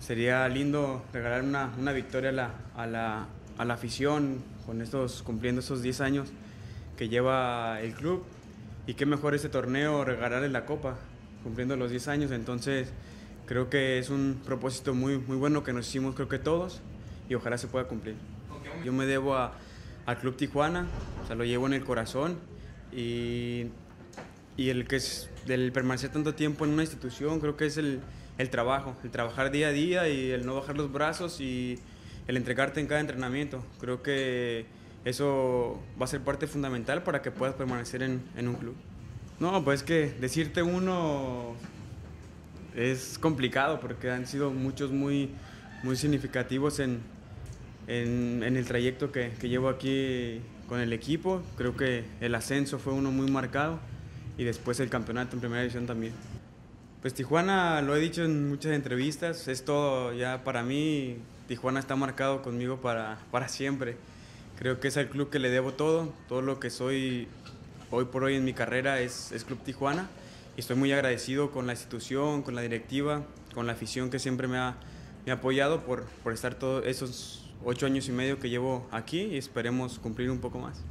sería lindo regalar una, una victoria a la, a, la, a la afición con estos, cumpliendo esos 10 años que lleva el club. Y qué mejor este torneo regalarle la copa, cumpliendo los 10 años. Entonces, creo que es un propósito muy, muy bueno que nos hicimos, creo que todos, y ojalá se pueda cumplir. Yo me debo a, al Club Tijuana, o sea, lo llevo en el corazón y, y el que es del permanecer tanto tiempo en una institución, creo que es el, el trabajo, el trabajar día a día y el no bajar los brazos y el entregarte en cada entrenamiento. Creo que eso va a ser parte fundamental para que puedas permanecer en, en un club. No, pues que decirte uno es complicado porque han sido muchos muy, muy significativos en, en, en el trayecto que, que, llevo aquí con el equipo. Creo que el ascenso fue uno muy marcado y después el campeonato en primera división también. Pues Tijuana, lo he dicho en muchas entrevistas, es todo ya para mí, Tijuana está marcado conmigo para, para siempre. Creo que es el club que le debo todo, todo lo que soy hoy por hoy en mi carrera es, es Club Tijuana y estoy muy agradecido con la institución, con la directiva, con la afición que siempre me ha, me ha apoyado por, por estar todos esos ocho años y medio que llevo aquí y esperemos cumplir un poco más.